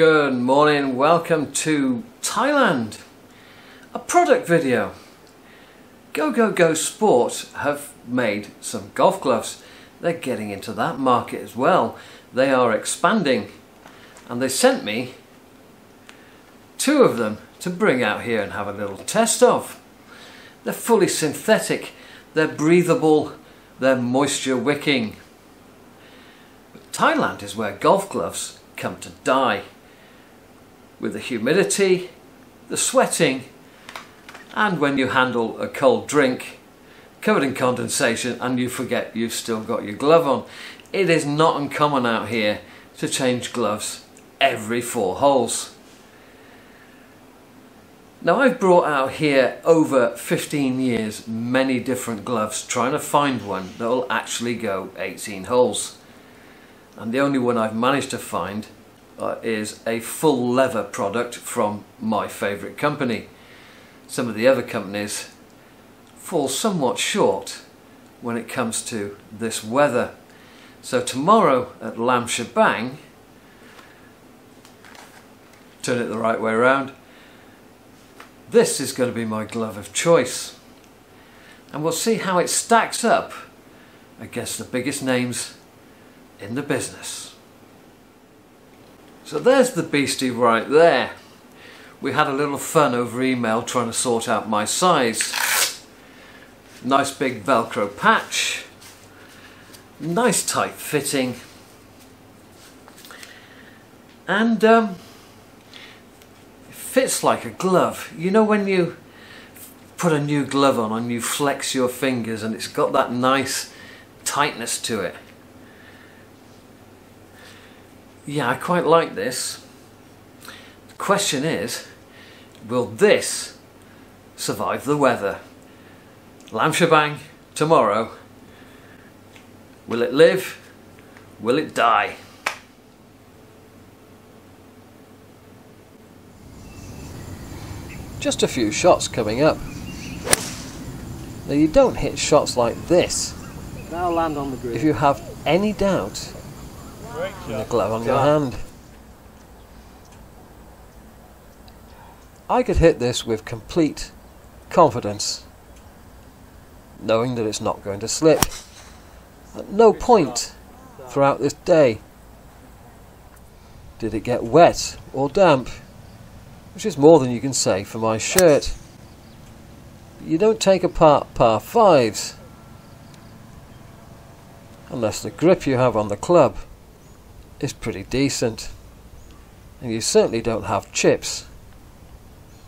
Good morning, welcome to Thailand. A product video. Go Go Go Sport have made some golf gloves. They're getting into that market as well. They are expanding and they sent me two of them to bring out here and have a little test of. They're fully synthetic, they're breathable, they're moisture wicking. But Thailand is where golf gloves come to die. With the humidity, the sweating, and when you handle a cold drink covered in condensation and you forget you've still got your glove on. It is not uncommon out here to change gloves every four holes. Now I've brought out here over 15 years many different gloves trying to find one that will actually go 18 holes and the only one I've managed to find uh, is a full leather product from my favourite company. Some of the other companies fall somewhat short when it comes to this weather. So tomorrow at Laem Chabang, turn it the right way around, this is going to be my glove of choice. And we'll see how it stacks up against the biggest names in the business. So there's the beastie right there. We had a little fun over email trying to sort out my size. Nice big velcro patch. Nice tight fitting. And um, it fits like a glove. You know when you put a new glove on and you flex your fingers and it's got that nice tightness to it. Yeah, I quite like this. The question is, will this survive the weather? Laem Chabang tomorrow. Will it live? Will it die? Just a few shots coming up. Now you don't hit shots like this Now land on the green. if you have any doubt in the glove on your hand. I could hit this with complete confidence, knowing that it's not going to slip. At no point throughout this day did it get wet or damp, which is more than you can say for my shirt. You don't take apart par fives unless the grip you have on the club is pretty decent. And you certainly don't have chips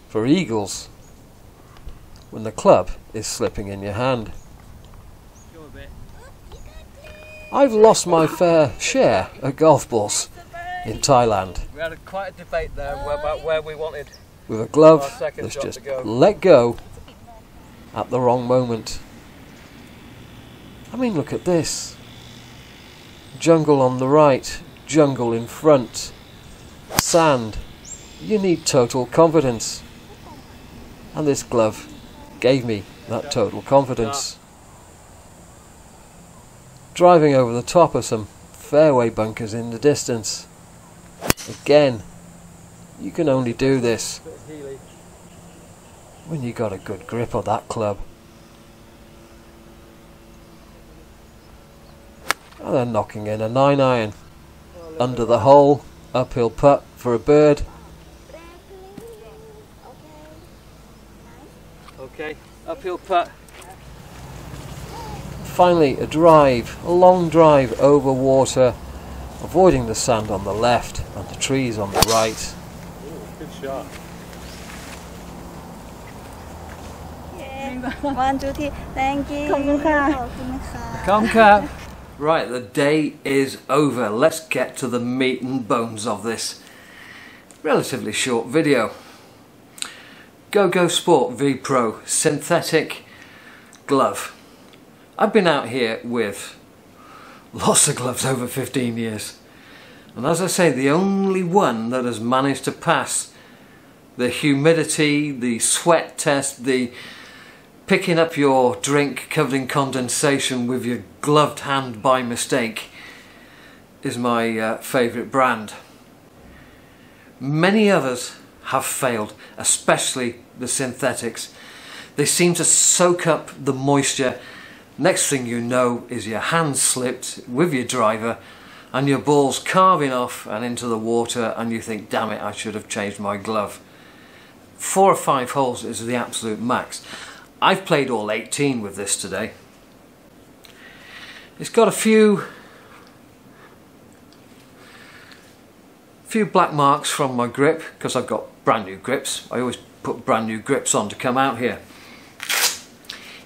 for eagles when the club is slipping in your hand. I've lost my fair share of golf balls in Thailand We had a, quite a debate there about where we wanted. with a glove that's just go. let go at the wrong moment. I mean, look at this. Jungle on the right, jungle in front, sand. You need total confidence. And this glove gave me that total confidence. Driving over the top of some fairway bunkers in the distance. Again, you can only do this when you got a good grip of that club. And then knocking in a 9 iron under the hole, uphill putt for a bird. Okay, uphill putt. Finally, a drive, a long drive over water, avoiding the sand on the left and the trees on the right. Good shot. one two three thank you ขอบคุณค่ะ ขอบคุณค่ะ Come cap. Right, the day is over. Let's get to the meat and bones of this relatively short video. Go Go Sport V Pro synthetic glove. I've been out here with lots of gloves over 15 years. And as I say, the only one that has managed to pass the humidity, the sweat test, the picking up your drink covered in condensation with your gloved hand by mistake is my uh, favourite brand. Many others have failed, especially the synthetics. They seem to soak up the moisture. Next thing you know is your hand slipped with your driver and your ball's carving off and into the water and you think, damn it, I should have changed my glove. Four or five holes is the absolute max. I've played all 18 with this today. It's got a few few black marks from my grip because I've got brand new grips. I always put brand new grips on to come out here.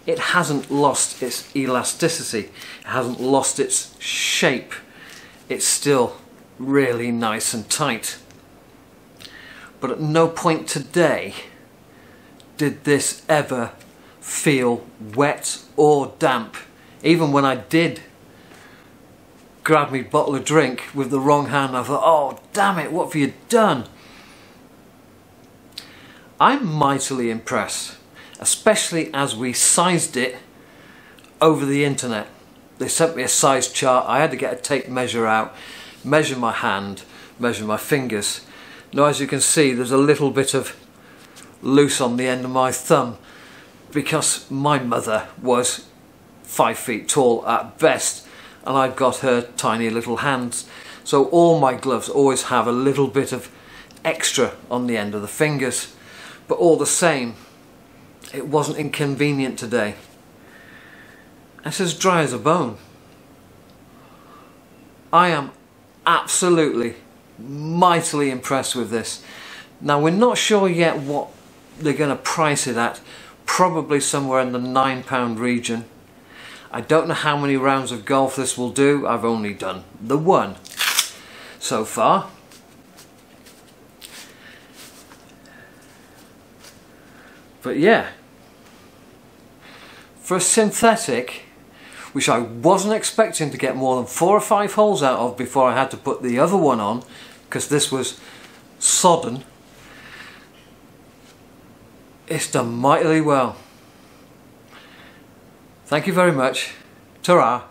It hasn't lost its elasticity, it hasn't lost its shape. It's still really nice and tight. But at no point today did this ever feel wet or damp. Even when I did grab me bottle of drink with the wrong hand. I thought, oh, damn it, what have you done? I'm mightily impressed, especially as we sized it over the internet. They sent me a size chart. I had to get a tape measure out, measure my hand, measure my fingers. Now, as you can see, there's a little bit of loose on the end of my thumb because my mother was five feet tall at best and I've got her tiny little hands. So all my gloves always have a little bit of extra on the end of the fingers. But all the same, it wasn't inconvenient today. It's as dry as a bone. I am absolutely mightily impressed with this. Now we're not sure yet what they're going to price it at. Probably somewhere in the £9 region. I don't know how many rounds of golf this will do. I've only done the one so far. But yeah, for a synthetic, which I wasn't expecting to get more than four or five holes out of before I had to put the other one on, because this was sodden, it's done mightily well. Thank you very much. Ta-ra.